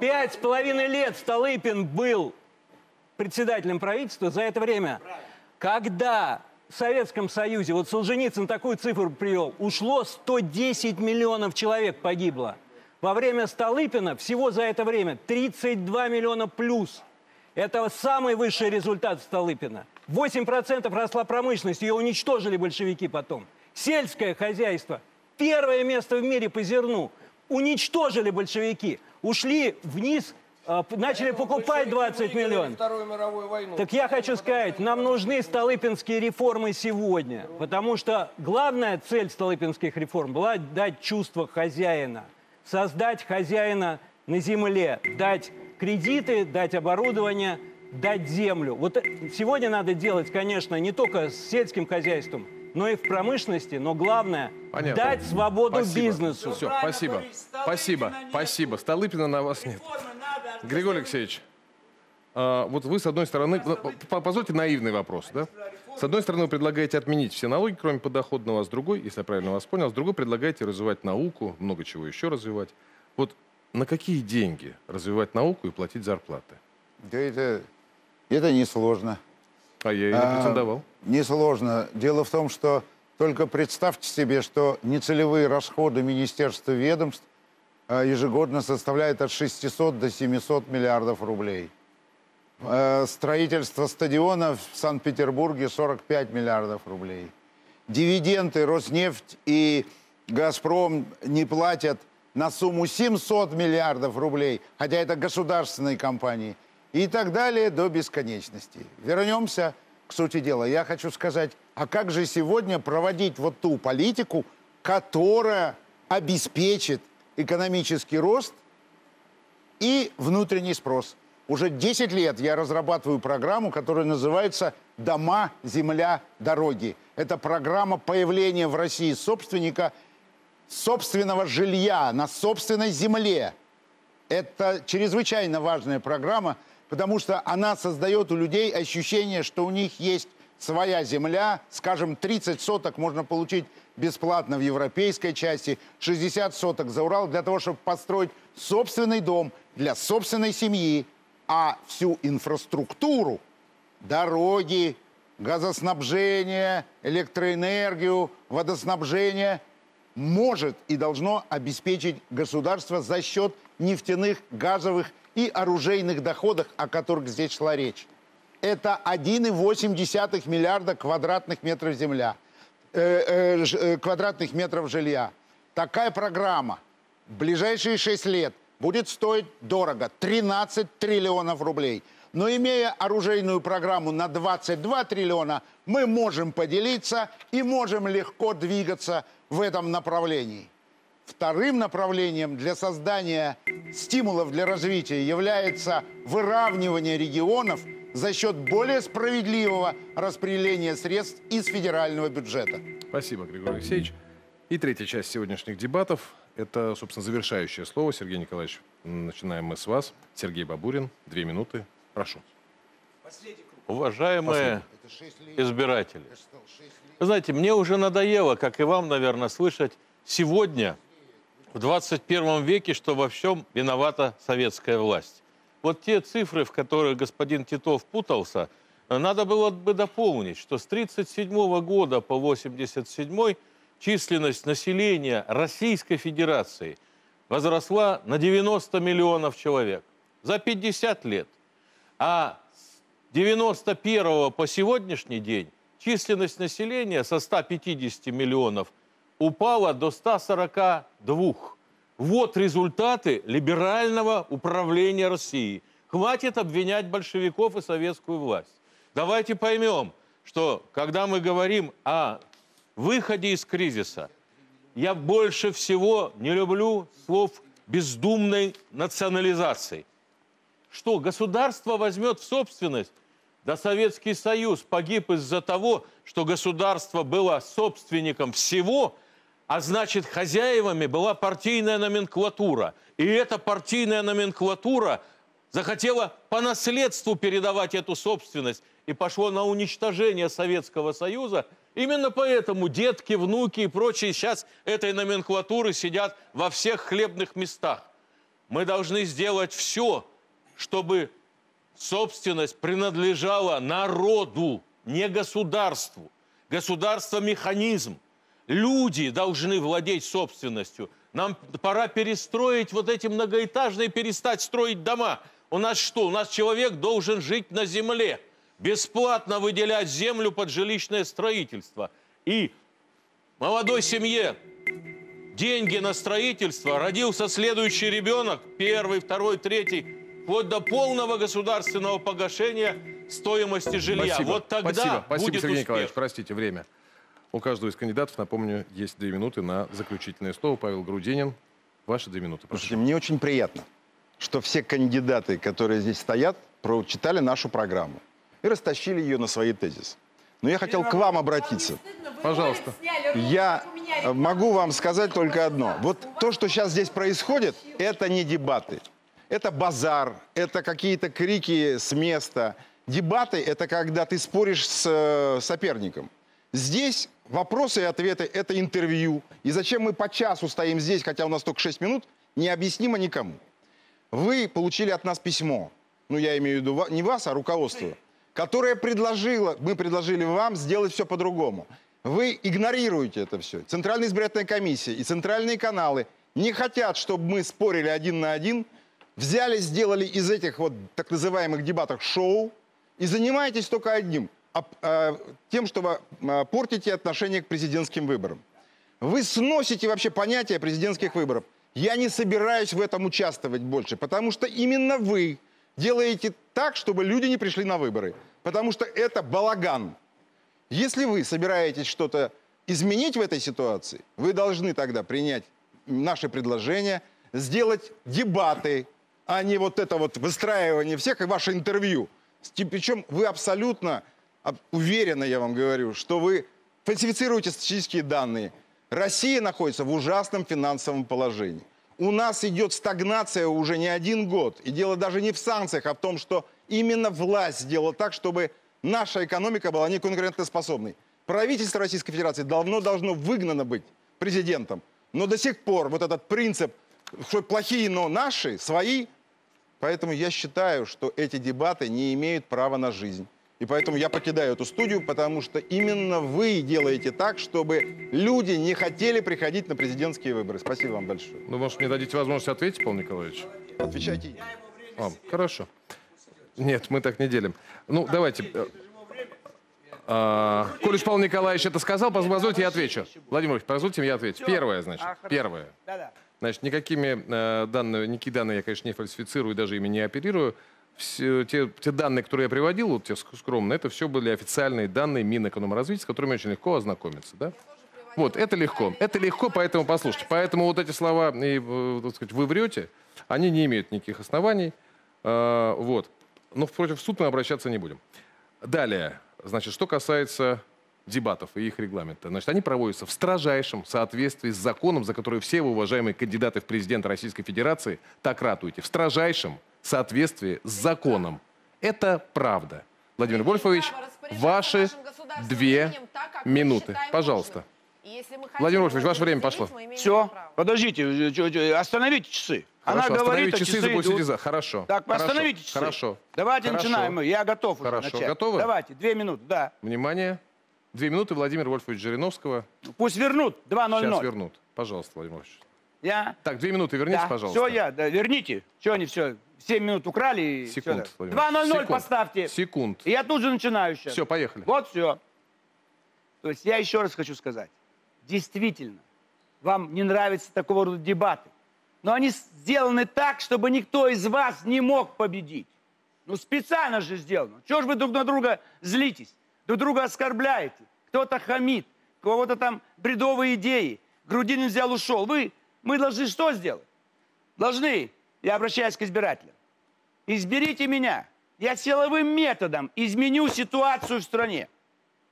S7: пять с половиной лет Столыпин был председателем правительства за это время. Когда в Советском Союзе, вот Солженицын такую цифру привел, ушло 110 миллионов человек погибло. Во время Столыпина всего за это время 32 миллиона плюс. Это самый высший результат Столыпина. 8% росла промышленность, ее уничтожили большевики потом. Сельское хозяйство. Первое место в мире по зерну. Уничтожили большевики. Ушли вниз, а, начали покупать 20 миллионов.
S6: Вторую мировую войну.
S7: Так я хочу сказать, нам нужны столыпинские реформы сегодня, потому что главная цель столыпинских реформ была дать чувство хозяина, создать хозяина на земле, дать кредиты, дать оборудование, дать землю. Вот э, сегодня надо делать, конечно, не только с сельским хозяйством, но и в промышленности, но главное
S1: Понятно.
S7: дать свободу
S1: Спасибо.
S7: бизнесу.
S1: Все, спасибо. Спасибо, спасибо. Столыпина на вас нет. Григорий Алексеевич, а, вот вы, с одной стороны, по- позвольте наивный вопрос, да? С одной стороны, вы предлагаете отменить все налоги, кроме подоходного, а с другой, если я правильно вас понял, с другой предлагаете развивать науку, много чего еще развивать. Вот на какие деньги развивать науку и платить зарплаты?
S8: Да это, это несложно.
S1: А я и не
S8: А,
S1: претендовал.
S8: Несложно. Дело в том, что только представьте себе, что нецелевые расходы министерств и ведомств а, ежегодно составляют от 600 до 700 миллиардов рублей. Э, Строительство стадиона в Санкт-Петербурге 45 миллиардов рублей. Дивиденды Роснефть и Газпром не платят на сумму 700 миллиардов рублей, хотя это государственные компании. И так далее до бесконечности. Вернемся к сути дела. Я хочу сказать, а как же сегодня проводить вот ту политику, которая обеспечит экономический рост и внутренний спрос. Уже 10 лет я разрабатываю программу, которая называется «Дома, земля, дороги». Это программа появления в России собственника собственного жилья на собственной земле. Это чрезвычайно важная программа, потому что она создает у людей ощущение, что у них есть своя земля, скажем, 30 соток можно получить бесплатно в европейской части, 60 соток за Урал для того, чтобы построить собственный дом для собственной семьи, а всю инфраструктуру, дороги, газоснабжение, электроэнергию, водоснабжение может и должно обеспечить государство за счет нефтяных, газовых и оружейных доходов, о которых здесь шла речь. Это 1,8 миллиарда квадратных метров земля, э, э, э, квадратных метров жилья. Такая программа в ближайшие 6 лет – будет стоить дорого, 13 триллионов рублей. Но имея оружейную программу на 22 триллиона, мы можем поделиться и можем легко двигаться в этом направлении. Вторым направлением для создания стимулов для развития является выравнивание регионов за счет более справедливого распределения средств из федерального бюджета.
S1: Спасибо, Григорий Алексеевич. И третья часть сегодняшних дебатов это, собственно, завершающее слово. Сергей Николаевич, начинаем мы с вас. Сергей Бабурин, две минуты. Прошу.
S2: Уважаемые избиратели, вы знаете, мне уже надоело, как и вам, наверное, слышать сегодня, в 21 веке, что во всем виновата советская власть. Вот те цифры, в которых господин Титов путался, надо было бы дополнить, что с 1937 года по 1987 численность населения Российской Федерации возросла на 90 миллионов человек за 50 лет. А с 91 по сегодняшний день численность населения со 150 миллионов упала до 142. Вот результаты либерального управления Россией. Хватит обвинять большевиков и советскую власть. Давайте поймем, что когда мы говорим о выходе из кризиса. Я больше всего не люблю слов бездумной национализации. Что, государство возьмет в собственность? Да Советский Союз погиб из-за того, что государство было собственником всего, а значит, хозяевами была партийная номенклатура. И эта партийная номенклатура захотела по наследству передавать эту собственность и пошло на уничтожение Советского Союза – Именно поэтому детки, внуки и прочие сейчас этой номенклатуры сидят во всех хлебных местах. Мы должны сделать все, чтобы собственность принадлежала народу, не государству. Государство – механизм. Люди должны владеть собственностью. Нам пора перестроить вот эти многоэтажные, перестать строить дома. У нас что? У нас человек должен жить на земле – бесплатно выделять землю под жилищное строительство. И молодой семье деньги на строительство, родился следующий ребенок, первый, второй, третий, вплоть до полного государственного погашения стоимости жилья.
S1: Спасибо.
S2: Вот тогда
S1: Спасибо. Спасибо,
S2: будет
S1: Сергей
S2: успех.
S1: Николаевич. Простите, время. У каждого из кандидатов, напомню, есть две минуты на заключительное слово. Павел Грудинин, ваши две минуты. Прошу.
S3: Слушайте, мне очень приятно, что все кандидаты, которые здесь стоят, прочитали нашу программу и растащили ее на свои тезисы. Но я хотел к вам обратиться.
S1: Пожалуйста.
S3: Я могу вам сказать только одно. Вот то, что сейчас здесь происходит, это не дебаты. Это базар, это какие-то крики с места. Дебаты – это когда ты споришь с э, соперником. Здесь вопросы и ответы – это интервью. И зачем мы по часу стоим здесь, хотя у нас только 6 минут, необъяснимо никому. Вы получили от нас письмо. Ну, я имею в виду не вас, а руководство которая предложила, мы предложили вам сделать все по-другому. Вы игнорируете это все. Центральная избирательная комиссия и центральные каналы не хотят, чтобы мы спорили один на один, взяли, сделали из этих вот так называемых дебатов шоу и занимаетесь только одним, тем, что а, портите отношение к президентским выборам. Вы сносите вообще понятие президентских выборов. Я не собираюсь в этом участвовать больше, потому что именно вы делаете так, чтобы люди не пришли на выборы потому что это балаган. Если вы собираетесь что-то изменить в этой ситуации, вы должны тогда принять наше предложение, сделать дебаты, а не вот это вот выстраивание всех и ваше интервью. Причем вы абсолютно уверенно, я вам говорю, что вы фальсифицируете статистические данные. Россия находится в ужасном финансовом положении. У нас идет стагнация уже не один год. И дело даже не в санкциях, а в том, что именно власть сделала так, чтобы наша экономика была неконкурентоспособной. Правительство Российской Федерации давно должно выгнано быть президентом. Но до сих пор вот этот принцип, что плохие, но наши, свои, поэтому я считаю, что эти дебаты не имеют права на жизнь. И поэтому я покидаю эту студию, потому что именно вы делаете так, чтобы люди не хотели приходить на президентские выборы. Спасибо вам большое.
S1: Ну, может, мне дадите возможность ответить, Павел Николаевич?
S3: Отвечайте.
S1: А, хорошо. Нет, мы так не делим. Ну, давайте. А, коль уж Павел Николаевич это сказал, позвольте, я отвечу. Владимир Ильич, позвольте, я отвечу. Первое, значит,
S4: А,
S1: первое. Значит, никакими э, данными, никакие данные я, конечно, не фальсифицирую, даже ими не оперирую. Все, те, те данные, которые я приводил, вот те ск- скромно, это все были официальные данные Минэкономразвития, с которыми очень легко ознакомиться, да? Вот, это легко. Это легко, поэтому послушайте. Поэтому вот эти слова, и, э, так сказать, вы врете, они не имеют никаких оснований. Э, вот. Но против суд мы обращаться не будем. Далее, значит, что касается дебатов и их регламента. Значит, они проводятся в строжайшем соответствии с законом, за который все вы, уважаемые кандидаты в президенты Российской Федерации, так ратуете. В строжайшем соответствии с законом. Это правда. Владимир Вольфович, ваши две минуты. Пожалуйста. Владимир Вольфович, ваше время пошло.
S4: Все, подождите, чё- остановите часы.
S1: Хорошо,
S4: Она говорит,
S1: остановите
S4: а
S1: часы,
S4: часы
S1: заплатите
S4: идут.
S1: за. Хорошо.
S4: Так,
S1: Хорошо.
S4: остановите часы.
S1: Хорошо.
S4: Давайте
S1: Хорошо.
S4: начинаем. Я готов уже
S1: Хорошо.
S4: начать.
S1: Готовы?
S4: Давайте, две минуты, да.
S1: Внимание. Две минуты Владимир Вольфович Жириновского.
S4: Пусть вернут, 2.00.
S1: Сейчас вернут. Пожалуйста, Владимир Вольфович.
S4: Я?
S1: Так, две минуты верните,
S4: Да.
S1: пожалуйста.
S4: Все, я, да, верните. Что они все, 7 минут украли
S1: Секунд,
S4: да.
S1: Владимир
S4: 2.00
S1: Секунд.
S4: поставьте.
S1: Секунд.
S4: И я тут же начинаю сейчас.
S1: Все, поехали.
S4: Вот все. То есть я еще раз хочу сказать. Действительно, вам не нравятся такого рода дебаты. Но они сделаны так, чтобы никто из вас не мог победить. Ну, специально же сделано. Чего же вы друг на друга злитесь? Друг друга оскорбляете. Кто-то хамит, кого-то там бредовые идеи. Грудинин взял, ушел. Вы, мы должны что сделать? Должны, я обращаюсь к избирателям, изберите меня. Я силовым методом изменю ситуацию в стране.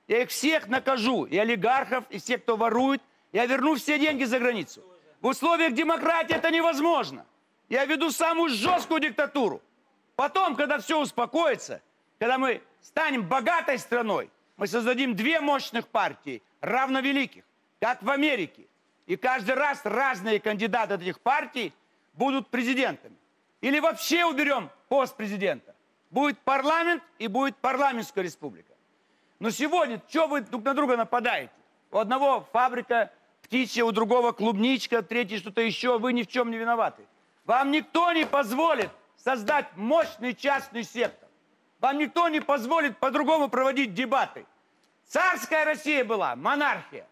S4: Я их всех накажу, и олигархов, и всех, кто ворует. Я верну все деньги за границу. В условиях демократии это невозможно. Я веду самую жесткую диктатуру. Потом, когда все успокоится, когда мы станем богатой страной, мы создадим две мощных партии, равновеликих, как в Америке. И каждый раз разные кандидаты от этих партий будут президентами. Или вообще уберем пост президента. Будет парламент и будет парламентская республика. Но сегодня, что вы друг на друга нападаете? У одного фабрика птичья, у другого клубничка, третий что-то еще. Вы ни в чем не виноваты. Вам никто не позволит создать мощный частный сектор. Вам никто не позволит по-другому проводить дебаты. Царская Россия была монархия.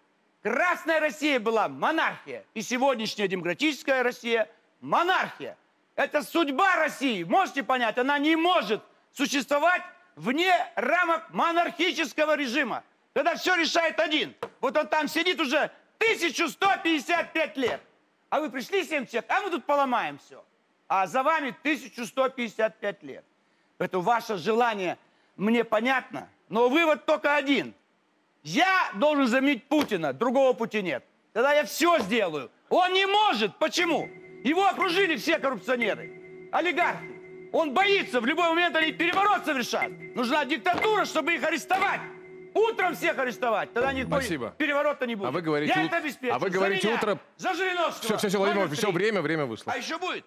S4: Красная Россия была монархия. И сегодняшняя демократическая Россия – монархия. Это судьба России. Можете понять? Она не может существовать вне рамок монархического режима. Когда все решает один. Вот он там сидит уже 1155 лет. А вы пришли 7 человек, а мы тут поломаем все. А за вами 1155 лет. Это ваше желание мне понятно, но вывод только один. Я должен заменить Путина, другого пути нет. Тогда я все сделаю. Он не может. Почему? Его окружили все коррупционеры, олигархи. Он боится, в любой момент они переворот совершат. Нужна диктатура, чтобы их арестовать. Утром всех арестовать. Тогда никакой
S1: Спасибо.
S4: переворота не будет.
S1: А вы говорите,
S4: я
S1: ут-
S4: это обеспечу.
S1: а вы
S4: За
S1: говорите,
S4: меня,
S1: утро-
S4: За Жириновского.
S1: Все, все, все, Владимир все, время, время вышло.
S4: А еще будет?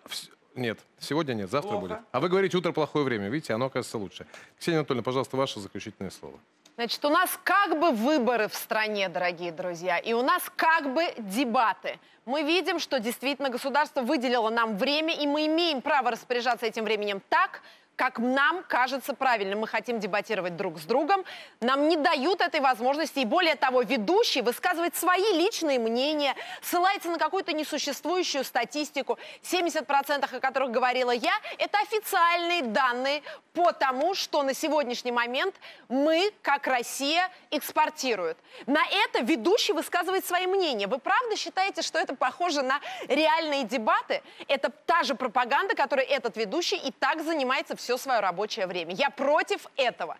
S1: Нет, сегодня нет, завтра
S4: Плохо.
S1: будет. А вы говорите, утро плохое время. Видите, оно оказывается лучше. Ксения Анатольевна, пожалуйста, ваше заключительное слово.
S5: Значит, у нас как бы выборы в стране, дорогие друзья, и у нас как бы дебаты. Мы видим, что действительно государство выделило нам время, и мы имеем право распоряжаться этим временем так, как нам кажется правильным. Мы хотим дебатировать друг с другом. Нам не дают этой возможности. И более того, ведущий высказывает свои личные мнения, ссылается на какую-то несуществующую статистику. 70% о которых говорила я, это официальные данные по тому, что на сегодняшний момент мы, как Россия, экспортируют. На это ведущий высказывает свои мнения. Вы правда считаете, что это похоже на реальные дебаты? Это та же пропаганда, которой этот ведущий и так занимается все свое рабочее время. Я против этого.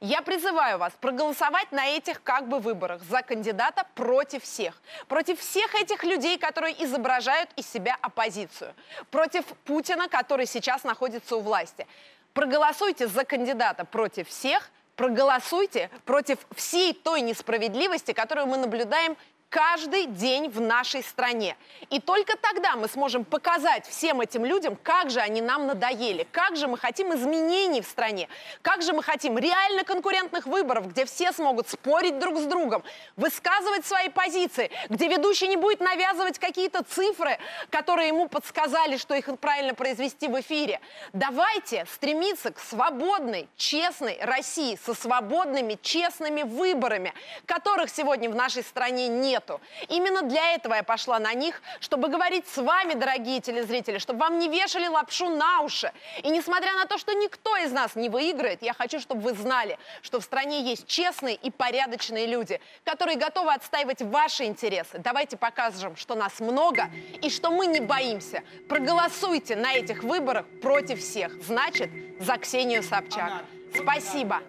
S5: Я призываю вас проголосовать на этих как бы выборах за кандидата против всех. Против всех этих людей, которые изображают из себя оппозицию. Против Путина, который сейчас находится у власти. Проголосуйте за кандидата против всех, проголосуйте против всей той несправедливости, которую мы наблюдаем каждый день в нашей стране. И только тогда мы сможем показать всем этим людям, как же они нам надоели, как же мы хотим изменений в стране, как же мы хотим реально конкурентных выборов, где все смогут спорить друг с другом, высказывать свои позиции, где ведущий не будет навязывать какие-то цифры, которые ему подсказали, что их правильно произвести в эфире. Давайте стремиться к свободной, честной России со свободными, честными выборами, которых сегодня в нашей стране нет нету. Именно для этого я пошла на них, чтобы говорить с вами, дорогие телезрители, чтобы вам не вешали лапшу на уши. И несмотря на то, что никто из нас не выиграет, я хочу, чтобы вы знали, что в стране есть честные и порядочные люди, которые готовы отстаивать ваши интересы. Давайте покажем, что нас много и что мы не боимся. Проголосуйте на этих выборах против всех. Значит, за Ксению Собчак. Спасибо.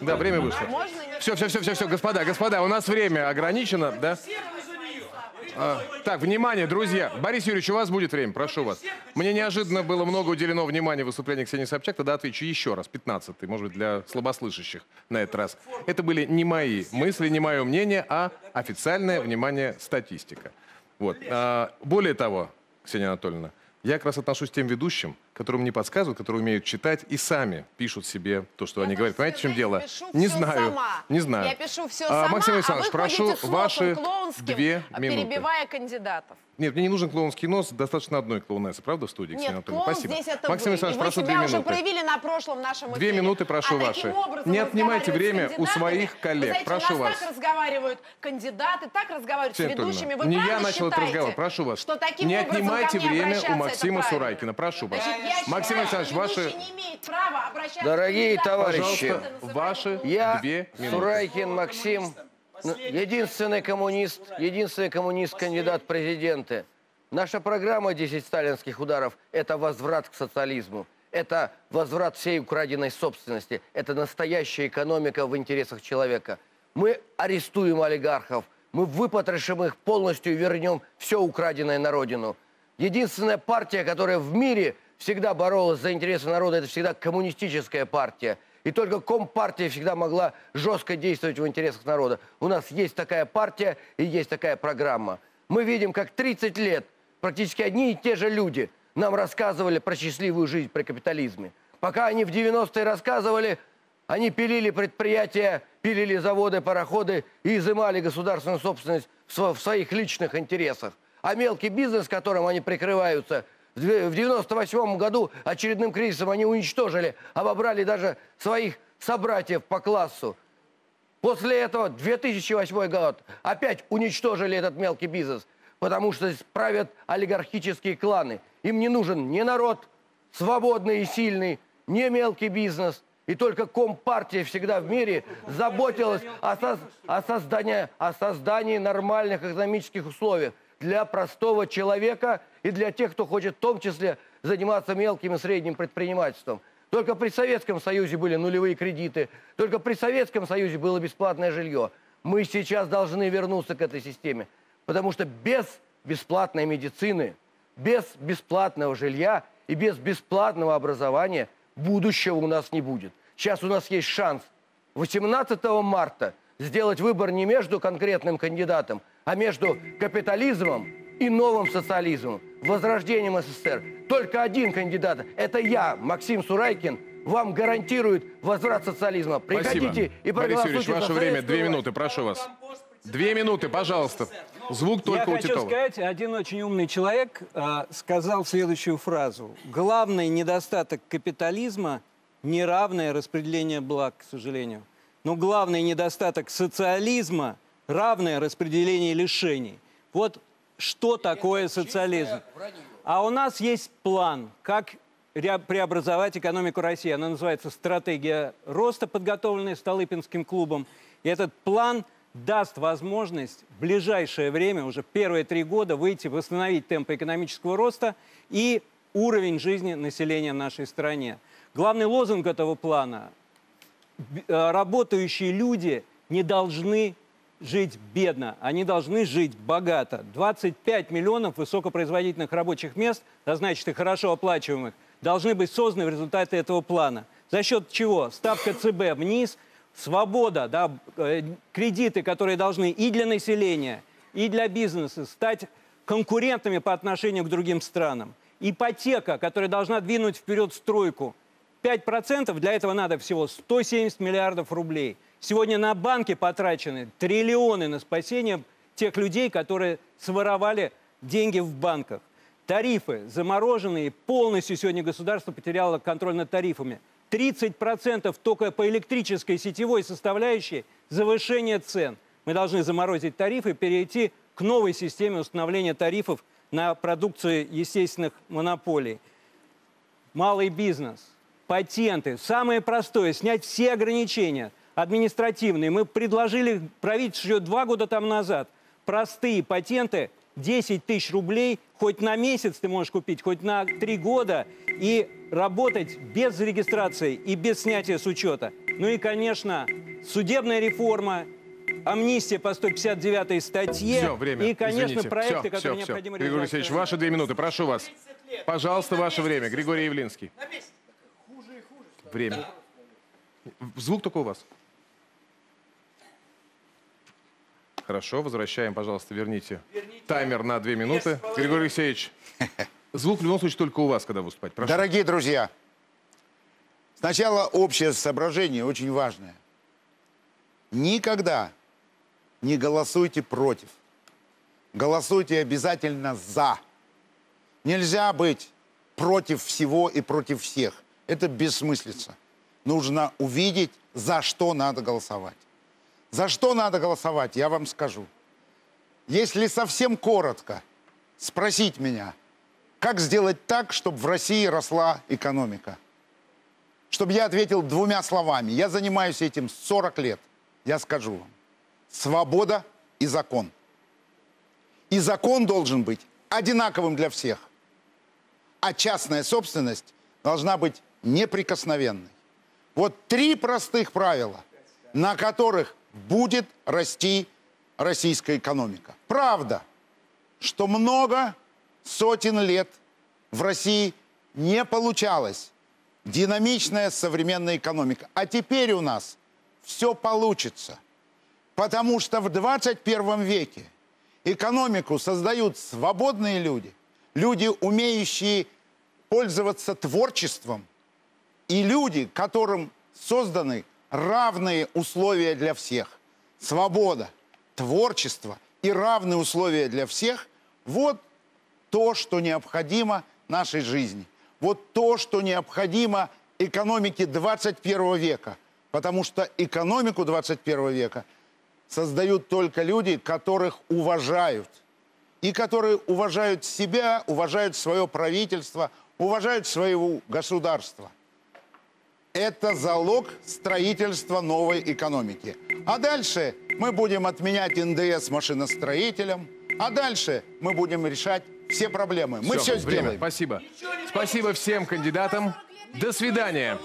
S1: Да, время вышло. Все, все, все, все, все, господа, господа, у нас время ограничено, да? А, так, внимание, друзья. Борис Юрьевич, у вас будет время, прошу вас. Мне неожиданно было много уделено внимания выступлению Ксении Собчак, тогда отвечу еще раз, 15-й, может быть, для слабослышащих на этот раз. Это были не мои мысли, не мое мнение, а официальное, внимание, статистика. Вот. А, более того, Ксения Анатольевна, я как раз отношусь к тем ведущим, которым не подсказывают, которые умеют читать и сами пишут себе то, что
S5: Я
S1: они говорят. Понимаете, в чем дело? Не знаю.
S5: сама.
S1: Не знаю.
S5: Я пишу все
S1: А,
S5: сама,
S1: Максим
S5: а
S1: Александрович,
S5: вы
S1: прошу ваши две минуты.
S5: перебивая кандидатов.
S1: Нет, мне не нужен клоунский нос, достаточно одной клоунессы, правда, в студии, Ксения
S5: Нет, клоун
S1: Спасибо.
S5: здесь это
S1: Максим. Александрович,
S5: вы
S1: прошу две
S5: уже
S1: минуты.
S5: проявили на прошлом нашем
S1: Две
S5: эфире.
S1: минуты, прошу,
S5: а
S1: ваши.
S5: образом
S1: Не отнимайте время у своих коллег.
S5: Вы знаете,
S1: Прошу
S5: у нас
S1: вас.
S5: так разговаривают кандидаты, так разговаривают
S1: Ксения
S5: с ведущими. Вы
S1: не я начал этот разговор, прошу вас.
S5: Что таким
S1: не отнимайте время у Максима? Сурайкина, прошу вас.
S5: Значит,
S1: Максим Александрович, ваши,
S6: Дорогие товарищи,
S1: ваши
S6: Я
S1: две минуты.
S6: Сурайкин Максим, ну, единственный коммунист, единственный коммунист-кандидат в президенты. Наша программа «10 сталинских ударов» – это возврат к социализму. Это возврат всей украденной собственности. Это настоящая экономика в интересах человека. Мы арестуем олигархов, мы выпотрошим их полностью и вернем все украденное на родину. Единственная партия, которая в мире всегда боролась за интересы народа, это всегда коммунистическая партия. И только Компартия всегда могла жестко действовать в интересах народа. У нас есть такая партия и есть такая программа. Мы видим, как 30 лет практически одни и те же люди нам рассказывали про счастливую жизнь при капитализме. Пока они в 90-е рассказывали, они пилили предприятия, пилили заводы, пароходы и изымали государственную собственность в сво- в своих личных интересах. А мелкий бизнес, которым они прикрываются, в две- в 98 году очередным кризисом они уничтожили, обобрали даже своих собратьев по классу. После этого 2008 год опять уничтожили этот мелкий бизнес, потому что правят олигархические кланы. Им не нужен ни народ свободный и сильный, ни мелкий бизнес. И только Компартия всегда в мире заботилась о, соз- о создании, о создании нормальных экономических условий для простого человека и для тех, кто хочет в том числе заниматься мелким и средним предпринимательством. Только при Советском Союзе были нулевые кредиты, только при Советском Союзе было бесплатное жилье. Мы сейчас должны вернуться к этой системе, потому что без бесплатной медицины, без бесплатного жилья и без бесплатного образования будущего у нас не будет. Сейчас у нас есть шанс 18 марта сделать выбор не между конкретным кандидатом, а между капитализмом и новым социализмом, возрождением СССР. Только один кандидат. Это я, Максим Сурайкин, вам гарантирует возврат социализма.
S1: Спасибо.
S6: Приходите и
S1: Борис
S6: проголосуйте
S1: Юрьевич,
S6: за
S1: ваше время, две минуты, прошу вас. Две минуты, пожалуйста. Звук только
S7: Я
S1: у
S7: хочу
S1: Титова.
S7: сказать, один очень умный человек а, сказал следующую фразу. Главный недостаток капитализма – неравное распределение благ, к сожалению. Но главный недостаток социализма – равное распределение лишений. Вот что такое социализм. А у нас есть план, как ре- преобразовать экономику России. Она называется «Стратегия роста», подготовленная Столыпинским клубом. И этот план даст возможность в ближайшее время, уже первые три года, выйти, восстановить темпы экономического роста и уровень жизни населения в нашей стране. Главный лозунг этого плана э, работающие люди не должны жить бедно, они должны жить богато. 25 миллионов высокопроизводительных рабочих мест, да значит и хорошо оплачиваемых, должны быть созданы в результате этого плана. За счет чего? Ставка ЦБ вниз, свобода, да, э, кредиты, которые должны и для населения, и для бизнеса стать конкурентами по отношению к другим странам. Ипотека, которая должна двинуть вперед стройку. 5% для этого надо всего 170 миллиардов рублей. Сегодня на банки потрачены триллионы на спасение тех людей, которые своровали деньги в банках. Тарифы замороженные, полностью сегодня государство потеряло контроль над тарифами. 30% только по электрической сетевой составляющей завышение цен. Мы должны заморозить тарифы и перейти к новой системе установления тарифов на продукцию естественных монополий малый бизнес, патенты. Самое простое – снять все ограничения административные. Мы предложили правительству еще два года там назад. Простые патенты – 10 тысяч рублей, хоть на месяц ты можешь купить, хоть на три года, и работать без регистрации и без снятия с учета. Ну и, конечно, судебная реформа, амнистия по 159 статье.
S1: Все, время.
S7: И, конечно,
S1: Извините.
S7: проекты,
S1: Все,
S7: которые
S1: все, все.
S7: необходимо
S1: Григорий
S7: реализовать.
S1: Алексеевич, ваши две минуты, прошу вас. Пожалуйста, ваше время. Григорий Явлинский. Время. Звук только у вас. Хорошо, возвращаем, пожалуйста, верните, таймер на две минуты. Григорий Алексеевич, звук в любом случае только у вас, когда выступать. Прошу.
S8: Дорогие друзья, сначала общее соображение очень важное. Никогда не голосуйте против. Голосуйте обязательно за. Нельзя быть против всего и против всех. Это бессмыслица. Нужно увидеть, за что надо голосовать. За что надо голосовать, я вам скажу. Если совсем коротко спросить меня, как сделать так, чтобы в России росла экономика? Чтобы я ответил двумя словами. Я занимаюсь этим 40 лет. Я скажу вам. Свобода и закон. И закон должен быть одинаковым для всех. А частная собственность должна быть неприкосновенной. Вот три простых правила, на которых будет расти российская экономика. Правда, что много сотен лет в России не получалась динамичная современная экономика. А теперь у нас все получится. Потому что в 21 веке экономику создают свободные люди, люди, умеющие пользоваться творчеством, и люди, которым созданы равные условия для всех. Свобода, творчество и равные условия для всех – вот то, что необходимо нашей жизни. Вот то, что необходимо экономике 21 века. Потому что экономику 21 века создают только люди, которых уважают. И которые уважают себя, уважают свое правительство, уважают своего государства. Это залог строительства новой экономики. А дальше мы будем отменять НДС машиностроителям, а дальше мы будем решать все проблемы. Мы все,
S1: время.
S8: сделаем.
S1: Спасибо. Спасибо всем кандидатам. До свидания.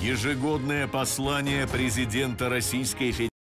S9: Ежегодное послание президента Российской Федерации